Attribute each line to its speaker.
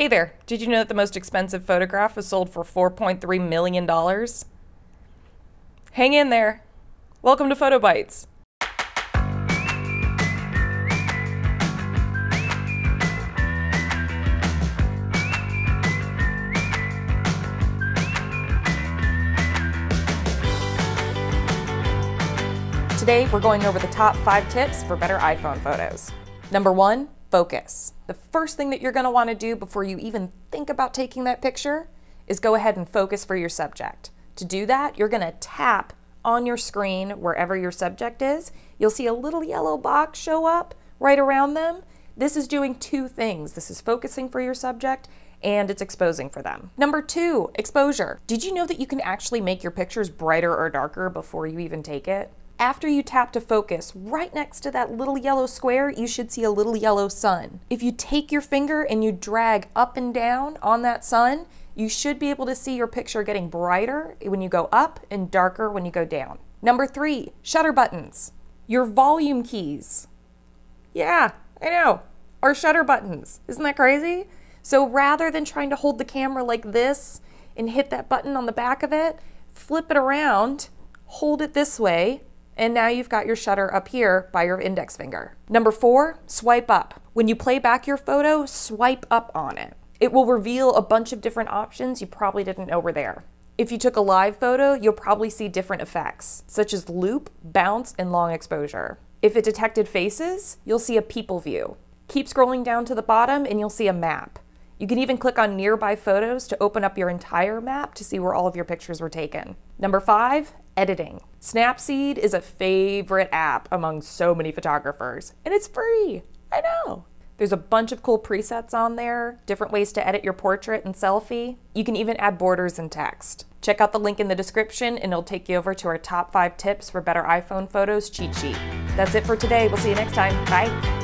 Speaker 1: Hey there, did you know that the most expensive photograph was sold for $4.3 million? Hang in there. Welcome to Photo Bytes. Today, we're going over the top five tips for better iPhone photos. Number one, focus. The first thing that you're gonna wanna do before you even think about taking that picture is go ahead and focus for your subject. To do that, you're gonna tap on your screen wherever your subject is. You'll see a little yellow box show up right around them. This is doing two things. This is focusing for your subject and it's exposing for them. Number two, exposure. Did you know that you can actually make your pictures brighter or darker before you even take it? After you tap to focus, right next to that little yellow square, you should see a little yellow sun. If you take your finger and you drag up and down on that sun, you should be able to see your picture getting brighter when you go up and darker when you go down. Number three, shutter buttons. Your volume keys. Yeah, I know, are shutter buttons. Isn't that crazy? So rather than trying to hold the camera like this and hit that button on the back of it, flip it around, hold it this way, and now you've got your shutter up here by your index finger. Number four, swipe up. When you play back your photo, swipe up on it. It will reveal a bunch of different options you probably didn't know were there. If you took a live photo, you'll probably see different effects, such as loop, bounce, and long exposure. If it detected faces, you'll see a people view. Keep scrolling down to the bottom and you'll see a map. You can even click on nearby photos to open up your entire map to see where all of your pictures were taken. Number five, editing. Snapseed is a favorite app among so many photographers, and it's free. I know. There's a bunch of cool presets on there, different ways to edit your portrait and selfie. You can even add borders and text. Check out the link in the description and it'll take you over to our top five tips for better iPhone photos cheat sheet. That's it for today. We'll see you next time. Bye.